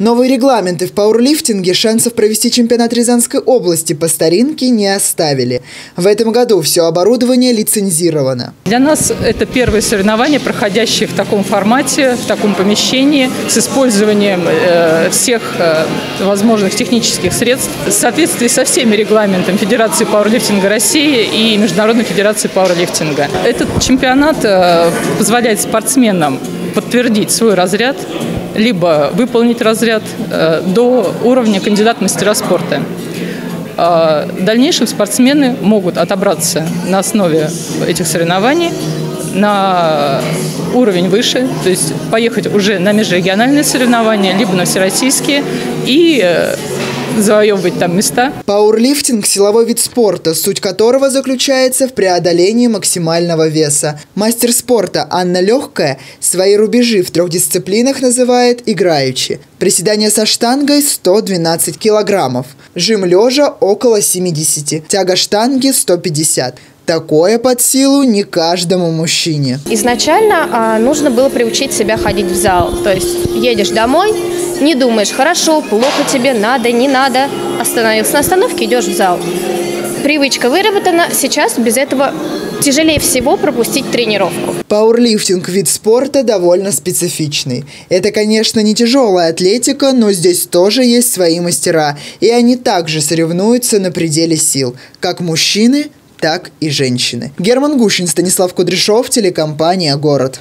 Новые регламенты в пауэрлифтинге шансов провести чемпионат Рязанской области по старинке не оставили. В этом году все оборудование лицензировано. Для нас это первые соревнования, проходящие в таком формате, в таком помещении, с использованием э, всех э, возможных технических средств, в соответствии со всеми регламентами Федерации пауэрлифтинга России и Международной Федерации пауэрлифтинга. Этот чемпионат э, позволяет спортсменам подтвердить свой разряд, либо выполнить разряд э, до уровня кандидат мастера спорта. В дальнейшем спортсмены могут отобраться на основе этих соревнований на уровень выше, то есть поехать уже на межрегиональные соревнования, либо на всероссийские и э, завоевывать там места. Пауэрлифтинг – силовой вид спорта, суть которого заключается в преодолении максимального веса. Мастер спорта Анна Легкая свои рубежи в трех дисциплинах называет играючи. Приседание со штангой – 112 килограммов, жим лежа – около 70, тяга штанги – 150. Такое под силу не каждому мужчине. Изначально а, нужно было приучить себя ходить в зал. То есть едешь домой, не думаешь, хорошо, плохо тебе, надо, не надо. Остановился на остановке, идешь в зал. Привычка выработана, сейчас без этого тяжелее всего пропустить тренировку. Пауэрлифтинг – вид спорта довольно специфичный. Это, конечно, не тяжелая атлетика, но здесь тоже есть свои мастера, и они также соревнуются на пределе сил, как мужчины, так и женщины. Герман Гущин, Станислав Кудряшов, телекомпания «Город».